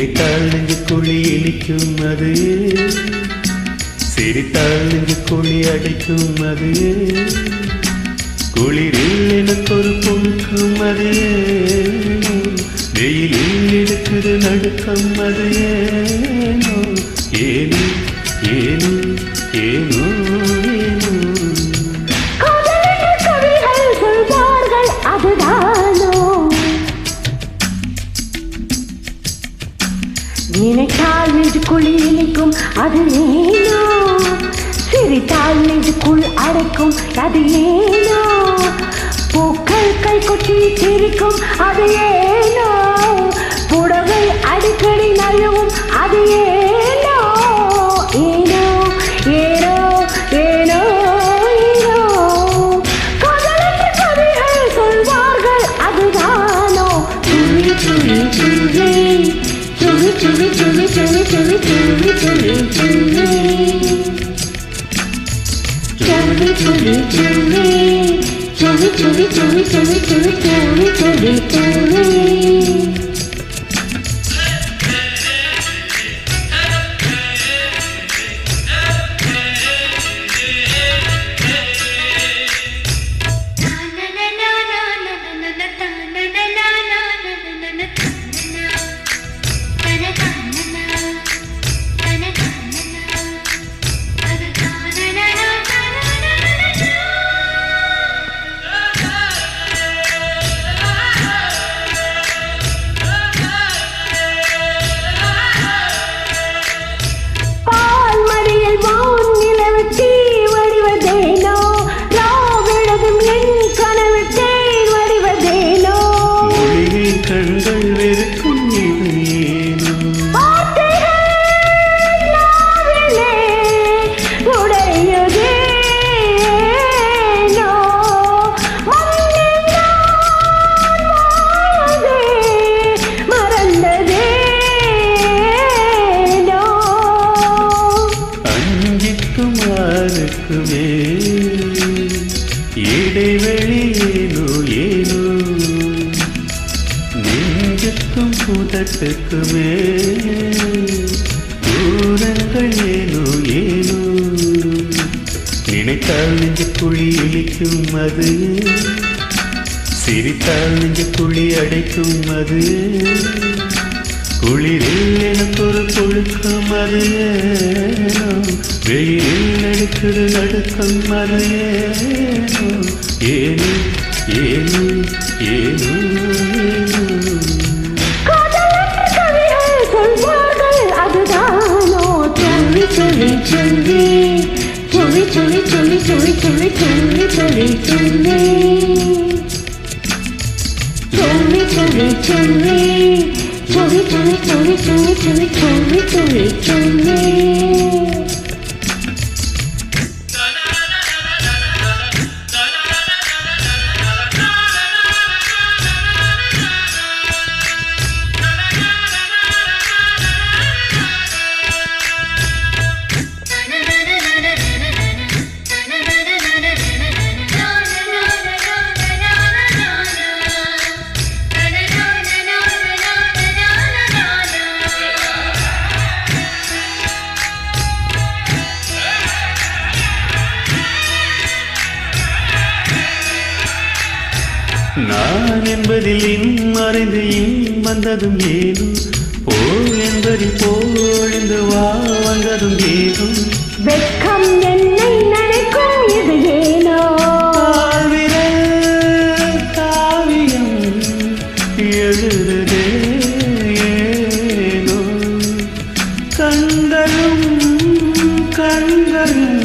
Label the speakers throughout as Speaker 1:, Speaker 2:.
Speaker 1: ചിരിത്താളിൻ്റെ കുളിയിലിക്കുന്നത് ചിരിത്താളിൻ്റെ കുളി അടിക്കുന്നത് കുളിരിൽ എനിക്കൊരു പൊടുക്കുന്നത് വെയിലിൽ എടുക്കൊരു നടുക്കുന്നത്
Speaker 2: ഏനോ ഏനോ ഏനോ ഏനോ நினைத்தால் நெஞ்சுக்குள் இணைக்கும் அது ஏனோ? சிரித்தால் நெஞ்சுக்குள் அடைக்கும் அது ஏனோ? பூக்கள் கை கொட்டி சிரிக்கும் அது ஏனோ? புடவை அடிக்கடி நழுவும் அது ஏ do do do
Speaker 1: do do இடைவெளி ஏனோ? ஏனோ நெஞ்சுக்கும் புதட்டுக்குமே தூரங்கள் ஏனோ ஏனோ? நினைத்தால் நெஞ்சு குழி இழிக்கும் அது. சிரித்தால் நெஞ்சு குழி அடைக்கும் அது. குளிரில் எனக்கு ஒரு கொழுக்கும் அது. வெயில் வெயிலில் எடுக்குது நடுக்கம் அது ஏனோ ஏனோ ஏனோ ஏனோ ஏனோ
Speaker 2: காதலற்ற கவிகள் சொல்வார்கள் அதுதானோ சொல்லி சொல்லி சொல்லி சொல்லி சொல்லி சொல்லி சொல்லி சொல்லி சொல்லி சொல்லி சொல்லி சொல்லி
Speaker 1: நான் என்பதில் மறைந்து வந்ததும் ஏனும் போ என்பதில் போழ்ந்து வா வந்ததும் ஏனும்
Speaker 2: வெட்கம் என்னை நினைக்கும் இது ஏனோ?
Speaker 1: காவியம் எழுதுதே ஏனோ? கண்களும் கண்களும்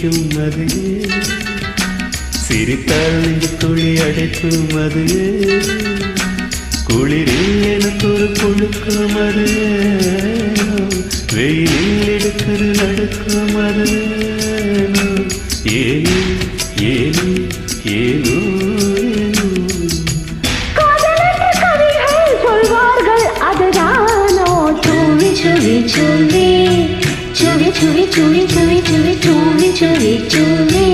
Speaker 1: குழி இனிக்கும் அது சிரித்தால் நெஞ்சு குழி அடைக்கும் அது குளிரில் எனக்கு ஒரு புழுக்கம் அது வெயிலில் எடுக்குது நடுக்கம் அது ஏனோ ஏனோ ஏனோ ஏனோ.
Speaker 2: காதலென்று கவிகள் சொல்வார்கள் அதுதானோ? চলে চলে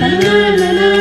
Speaker 2: la la la